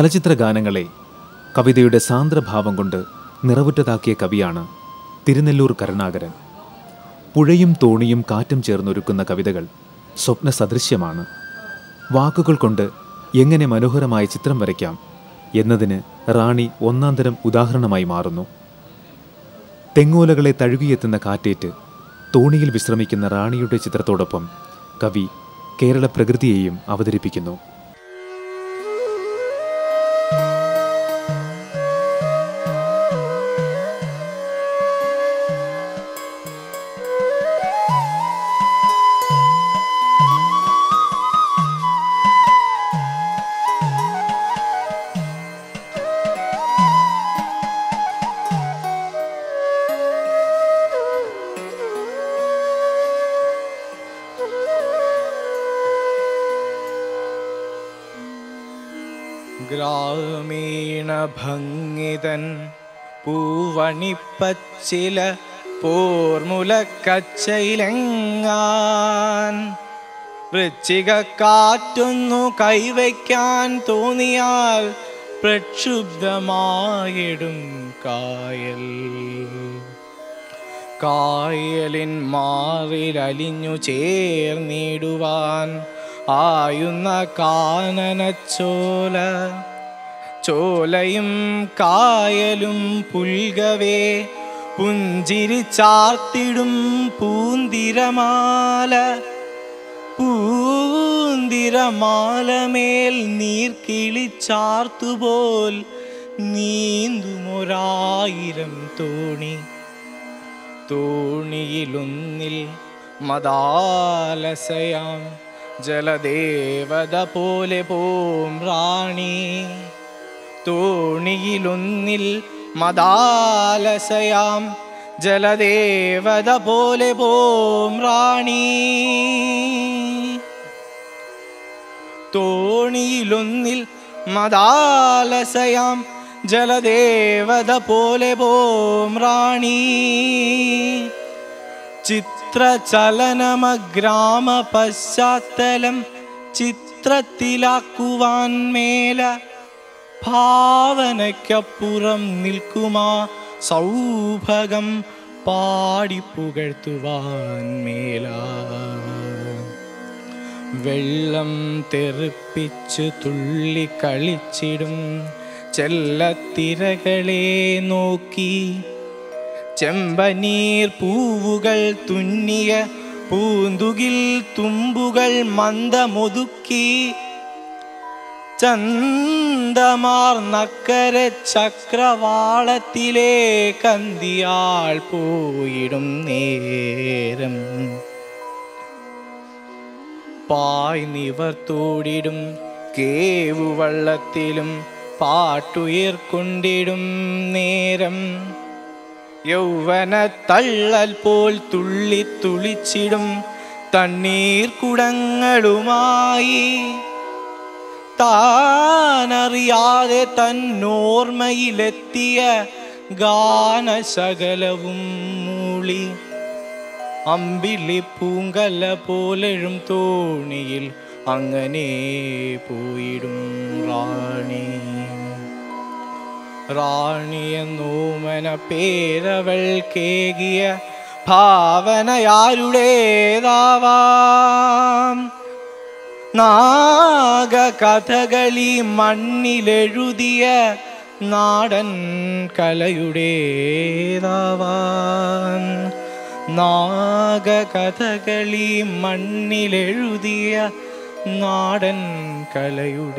ചലച്ചിത്ര ഗാനങ്ങളെ കവിതയുടെ സാന്ദ്രഭാവം കൊണ്ട് നിറവുറ്റതാക്കിയ കവിയാണ് തിരുനെല്ലൂർ കരുണാകരൻ. പുഴയും തോണിയും കാറ്റും ചേർന്നൊരുക്കുന്ന കവിതകൾ സ്വപ്ന സദൃശ്യമാണ് വാക്കുകൾ കൊണ്ട് എങ്ങനെ മനോഹരമായ ചിത്രം വരയ്ക്കാം എന്നതിന് റാണി ഒന്നാന്തരം ഉദാഹരണമായി മാറുന്നു. തെങ്ങോലകളെ തഴുകിയെത്തുന്ന കാറ്റേറ്റ് തോണിയിൽ വിശ്രമിക്കുന്ന റാണിയുടെ ചിത്രത്തോടൊപ്പം കവി കേരള പ്രകൃതിയെയും അവതരിപ്പിക്കുന്നു. ഗ്രാമീണ ഭംഗിതൻ പൂവണിപ്പച്ചില പോർമുലക്കച്ചയിലെങ്ങാൻ. വൃശ്ചിക കാറ്റൊന്നു കൈവയ്ക്കാൻ തോന്നിയാൽ പ്രക്ഷുബ്ധമായിടും കായൽ. കായലിൻ മാറിലലിഞ്ഞു ചേർന്നിടുവാൻ ആയുന്ന കാനനച്ചോല ചോലയും കായലും പുൽകവേ പുഞ്ചിരി ചാർത്തിടും പൂന്തിരമാല. പൂന്തിരമാലമേൽ നീർക്കിളിച്ചാർത്തുപോൽ നീന്തുമൊരായിരം തോണി. തോണിയിലൊന്നിൽ മദാലസയാം. ജലദേവത പോലെ പോം റാണി തോണിയിലൊന്നിൽ മദാലസയാം ജലദേവത പോലെ പോം റാണി തോണിയിലൊന്നിൽ മദാലസയാം ജലദേവത പോലെ പോം റാണി ചിത്രചലനമഗ്രാമ പശ്ചാത്തലം ചിത്രത്തിലാക്കുവാൻ മേല ഭാവനയ്ക്കപ്പുറം നിൽക്കുമാ സൗഭകം പാടിപ്പുകഴ്ത്തുവാൻ മേല. വെള്ളം തെറിപ്പിച്ചു തുള്ളി കളിച്ചിടും ചെല്ലത്തിരകളെ നോക്കി ചെമ്പനീർ പൂവുകൾ തുന്നിയ പൂന്തുകിൽ തുമ്പുകൾ മന്ദമൊതുക്കി. ചന്തമാർ നക്കര ചക്രവാളത്തിലെ കന്തിയാൾ പോയിടും നേരം. പായ് നിവർത്തോടിടും കേവുവള്ളത്തിലും പാട്ടുയർക്കൊണ്ടിടും നേരം. യൗവന തള്ളൽ പോൽ തുള്ളി തുളിച്ചിടും തണ്ണീർ കുടങ്ങളുമായി താനറിയാതെ തന്നോർമ്മയിലെത്തിയ ഗാനശകലവും മൂളി അമ്പിളി പൂങ്കല പോലെഴും തോണിയിൽ അങ്ങനെ പോയിടും റാണി റാണിയെന്നോമന പേരവൾ കേകിയ ഭാവനയാരുടേതാവാം. നാഗകഥകളി മണ്ണിലെഴുതിയ നാടൻ കലയുടേതാവാൻ നാഗകഥകളി മണ്ണിലെഴുതിയ നാടൻ കലയുടേതാവാൻ